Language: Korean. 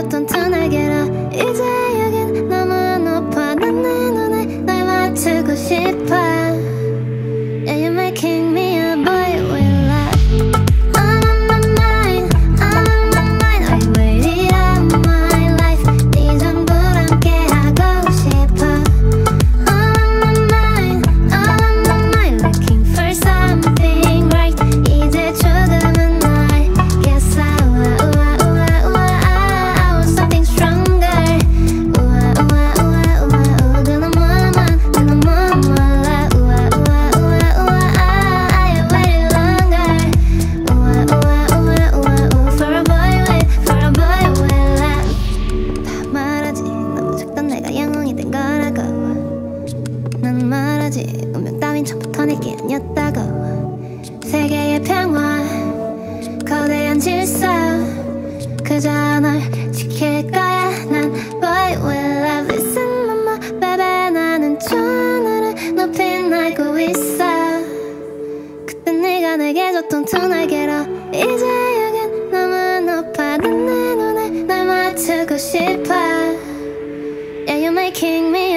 줬던 두 날개로 이제 여긴 너무 높아 난내 눈에 날 맞추고 싶어 난 말하지 운명 따윈 처음부터 내게 아니었다고. 세계의 평화 거대한 질서. 그저 널 지킬 거야. 난 boy will love listen mama. Baby 나는 저 하늘을 높이 날고 있어. 그때 네가 내게 줬던 두 날개로 이제 여긴 너무 높아 난내 눈에 날 맞추고 싶어. Yeah you're making me